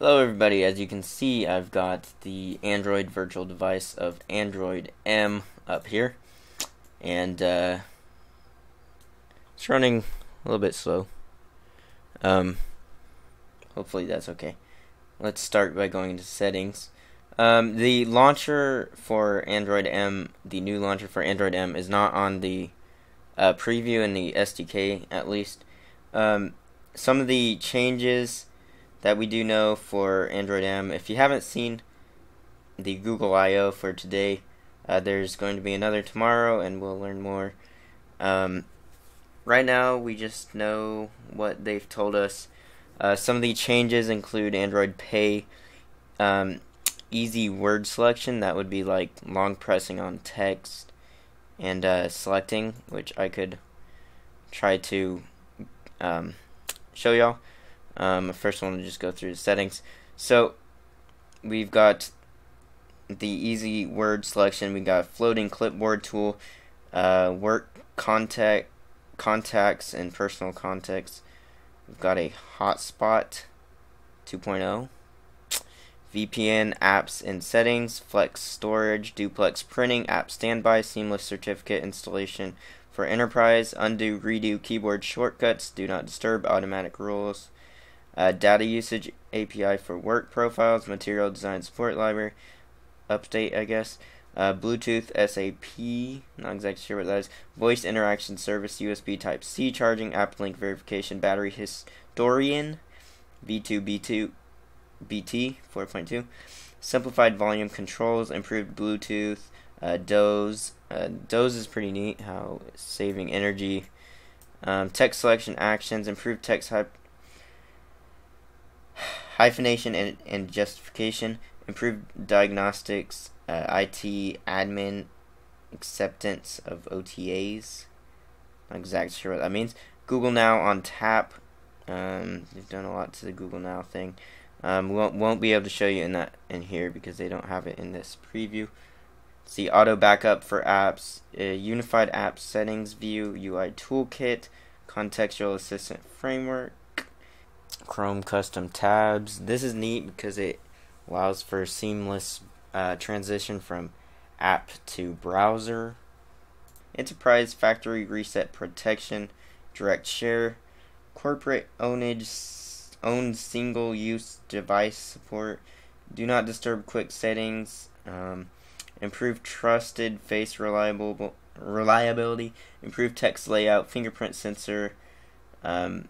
Hello everybody, as you can see I've got the Android virtual device of Android M up here. And uh, it's running a little bit slow. Um, hopefully that's okay. Let's start by going into settings. Um, the launcher for Android M the new launcher for Android M is not on the uh, preview in the SDK at least. Um, some of the changes that we do know for Android M. If you haven't seen the Google I.O. for today, uh, there's going to be another tomorrow, and we'll learn more. Um, right now, we just know what they've told us. Uh, some of the changes include Android Pay, um, easy word selection, that would be like long pressing on text, and uh, selecting, which I could try to um, show y'all. Um, first one to just go through the settings. So we've got the easy word selection. We got floating clipboard tool, uh, work contact contacts and personal contacts. We've got a hotspot 2.0. VPN apps and settings, flex storage, duplex printing, app standby, seamless certificate installation for enterprise, undo, redo keyboard shortcuts, do not disturb, automatic rules, uh, data usage API for work profiles, material design support library, update, I guess. Uh, Bluetooth SAP, not exactly sure what that is. Voice interaction service, USB Type C charging, app link verification, battery historian, V2B2 BT 4.2, simplified volume controls, improved Bluetooth, uh, Doze. Uh, is pretty neat, how saving energy. Um, text selection actions, improved text hyphenation and, and justification, improved diagnostics, uh, IT admin acceptance of OTAs. Not exactly sure what that means. Google Now on tap. Um, they've done a lot to the Google Now thing. Um, won't won't be able to show you in that in here because they don't have it in this preview. See auto backup for apps, uh, unified app settings view, UI toolkit, contextual assistant framework, Chrome custom tabs. This is neat because it allows for seamless uh, transition from app to browser. Enterprise factory reset protection, direct share, corporate ownage, owned single use device support, do not disturb quick settings, um, improve trusted face reliable reliability, improve text layout, fingerprint sensor, um,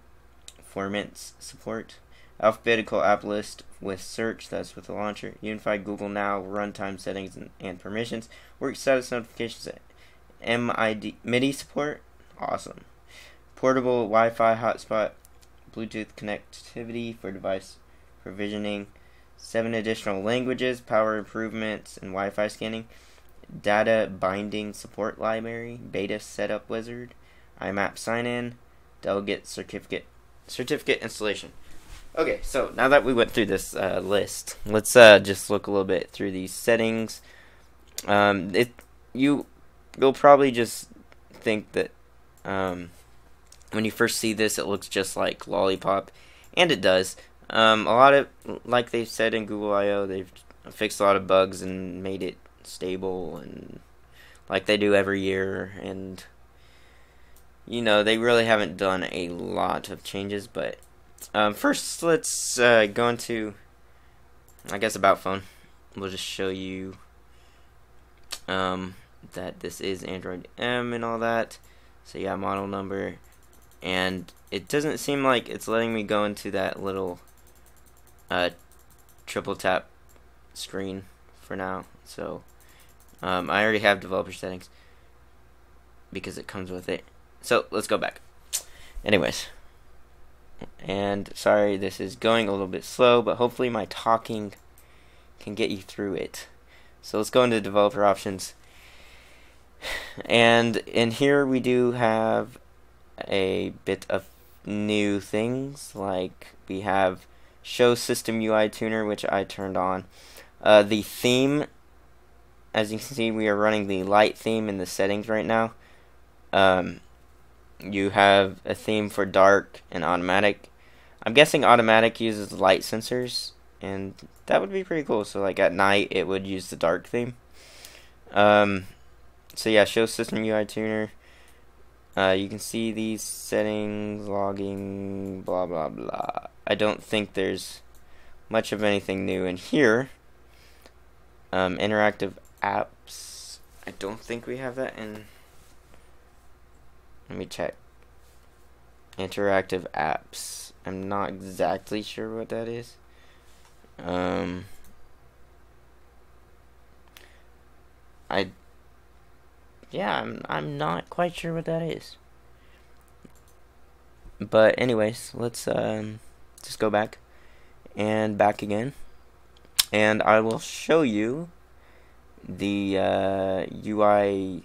performance support, alphabetical app list with search, that's with the launcher, unified Google Now runtime settings and, and permissions, work status notifications, MID, MIDI support, awesome. Portable Wi-Fi hotspot, Bluetooth connectivity for device provisioning, seven additional languages, power improvements, and Wi-Fi scanning, data binding support library, beta setup wizard, IMAP sign-in, delegate certificate certificate installation. Okay, so now that we went through this uh, list, let's uh, just look a little bit through these settings. Um, it you you'll probably just think that um, when you first see this, it looks just like Lollipop, and it does. Um, a lot of like they said in Google I/O, they've fixed a lot of bugs and made it stable and like they do every year and you know, they really haven't done a lot of changes, but um, first let's uh, go into, I guess, About Phone. We'll just show you um, that this is Android M and all that. So yeah, model number. And it doesn't seem like it's letting me go into that little uh, triple tap screen for now. So um, I already have developer settings because it comes with it. So let's go back. Anyways, and sorry this is going a little bit slow, but hopefully my talking can get you through it. So let's go into developer options. And in here we do have a bit of new things, like we have show system UI tuner, which I turned on. Uh, the theme, as you can see, we are running the light theme in the settings right now. Um, you have a theme for dark and automatic. I'm guessing automatic uses light sensors and that would be pretty cool. So like at night, it would use the dark theme. Um, so yeah, show system UI tuner. Uh, you can see these settings, logging, blah blah blah. I don't think there's much of anything new in here. Um, interactive apps. I don't think we have that in. Let me check. Interactive apps. I'm not exactly sure what that is. Um, I yeah, I'm I'm not quite sure what that is. But anyways, let's um, just go back and back again, and I will show you the uh, UI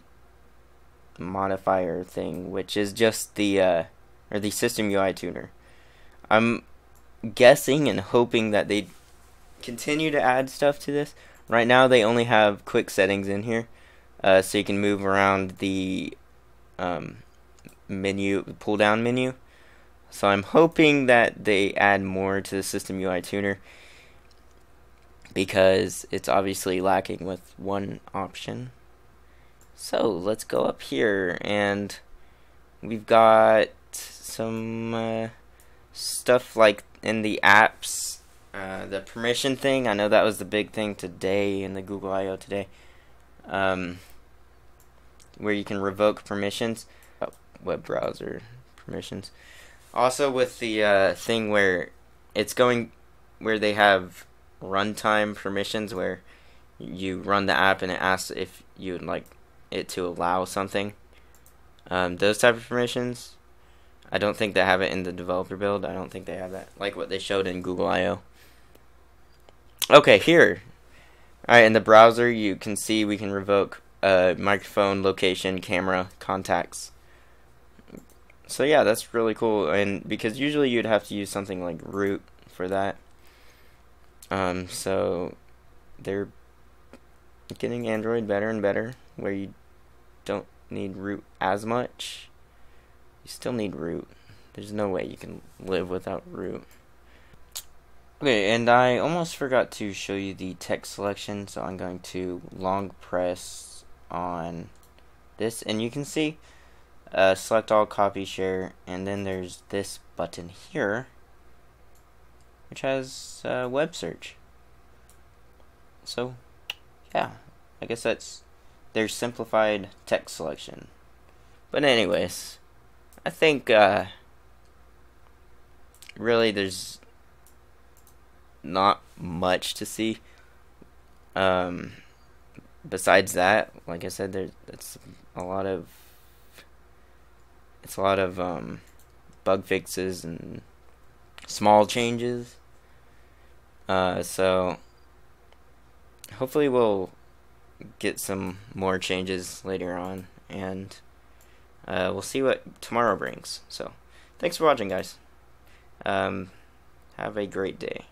modifier thing, which is just the uh, or the system UI tuner. I'm guessing and hoping that they continue to add stuff to this. Right now, they only have quick settings in here, uh, so you can move around the um, menu, pull down menu. So I'm hoping that they add more to the system UI tuner because it's obviously lacking with one option. So let's go up here and we've got some uh, stuff like in the apps uh, the permission thing, I know that was the big thing today in the Google I/O today, um, where you can revoke permissions, oh, web browser permissions. Also with the uh, thing where it's going, where they have runtime permissions, where you run the app and it asks if you would like it to allow something. Um, those type of permissions, I don't think they have it in the developer build. I don't think they have that, like what they showed in Google I/O. Okay, here. Alright, in the browser, you can see we can revoke uh, microphone, location, camera, contacts. So yeah, that's really cool. And because usually you'd have to use something like root for that. Um, so they're getting Android better and better, where you don't need root as much. You still need root. There's no way you can live without root. Okay, and I almost forgot to show you the text selection, so I'm going to long press on this, and you can see uh, select all copy share, and then there's this button here, which has uh, web search. So, yeah, I guess that's their simplified text selection. But anyways, I think uh, really there's not much to see. Um, besides that, like I said, there's it's a lot of it's a lot of um, bug fixes and small changes. Uh, so hopefully we'll get some more changes later on, and uh, we'll see what tomorrow brings. So thanks for watching, guys. Um, have a great day.